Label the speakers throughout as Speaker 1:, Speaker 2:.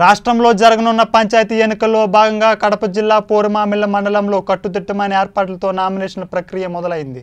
Speaker 1: రాష్ట్రంలో జరగనున్న పంచాయతీ ఎన్నికల్లో భాగంగా కడప జిల్లా పోరుమామిళ్ళ మండలంలో కట్టుదిట్టమైన ఏర్పాట్లతో నామినేషన్ల ప్రక్రియ మొదలైంది.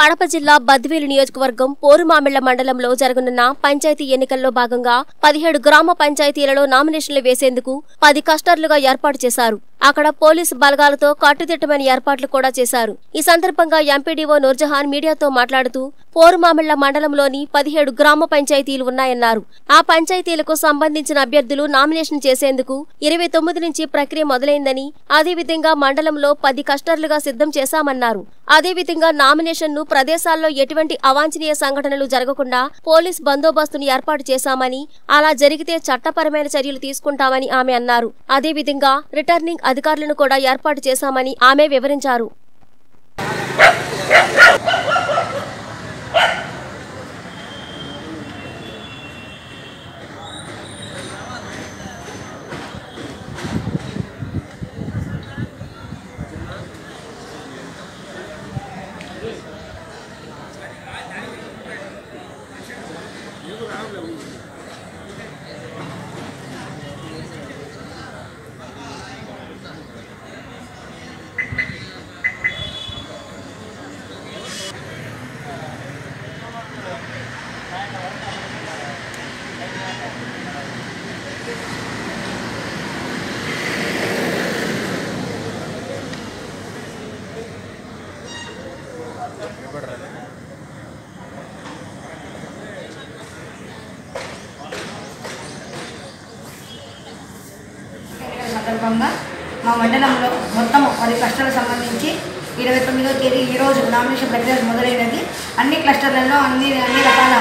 Speaker 2: కడప జిల్లా బద్వేలు నియోజకవర్గం పోరుమామిళ్ళ మండలంలో జరగనున్న పంచాయతీ ఎన్నికల్లో భాగంగా పదిహేడు గ్రామ పంచాయతీలలో నామినేషన్లు వేసేందుకు పది కస్టర్లుగా ఏర్పాటు చేశారు. అక్కడ పోలీసు బలగాలతో కట్టుదిట్టమైన ఏర్పాట్లు కూడా చేశారు. ఈ సందర్భంగా ఎంపీడీఓ నూర్జహాన్ మీడియాతో మాట్లాడుతూ పోరుమామిళ్ళ మండలంలోని పదిహేడు గ్రామ పంచాయతీలు ఉన్నాయన్నారు. ఆ పంచాయతీలకు సంబంధించిన అభ్యర్థులు నామినేషన్ చేసేందుకు ఇరవై తొమ్మిది నుంచి ప్రక్రియ మొదలైందని అదేవిధంగా మండలంలో పది కస్టర్లుగా సిద్ధం చేశామన్నారు. అదేవిధంగా నామినేషన్ను ప్రదేశాల్లో ఎటువంటి అవాంఛనీయ సంఘటనలు జరగకుండా పోలీస్ బందోబస్తును ఏర్పాటు చేశామని అలా జరిగితే చట్టపరమైన చర్యలు తీసుకుంటామని ఆమె అన్నారు. అదేవిధంగా రిటర్నింగ్ అధికారులను కూడా ఏర్పాటు చేశామని ఆమె వివరించారు.
Speaker 3: ఎన్నికల సందర్భంగా మా మండలంలో మొత్తం పది కష్టాలకు సంబంధించి ఇరవై తొమ్మిదో తేదీ ఈరోజు నామినేషన్ ప్రక్రియ మొదలైనది. అన్ని క్లస్టర్లలో అన్ని అన్ని రకాల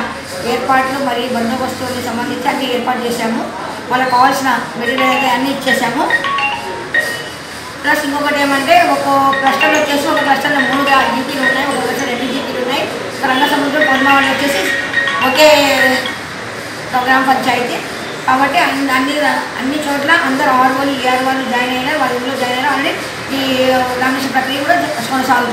Speaker 3: ఏర్పాట్లు మరియు బందోబస్తులకు సంబంధించి అన్ని ఏర్పాటు చేశాము. వాళ్ళకు కావాల్సిన మెటీరియల్ అయితే అన్నీ ఇచ్చేసాము ప్లస్ ఇంకొకటి ఏమంటే ఒక క్లస్టర్లో వచ్చేసి ఒక క్లస్టర్లో మూడు జీపీలు ఉన్నాయి ఒక క్లస్టర్ రెండు జీపీలు ఉన్నాయి. రంగ సముద్రం పొన్నవాళ్ళు వచ్చేసి ఒకే గ్రామ పంచాయతీ. కాబట్టి అన్ని అన్ని అన్ని చోట్ల అందరు ఆరు వాళ్ళు ఏడు వాళ్ళు జాయిన్ అయినా వాళ్ళ ఊళ్ళో జాయిన్ అయినా ఆల్రెడీ ఈ రామేశ్వర ప్రక్రియ కూడా 唱下了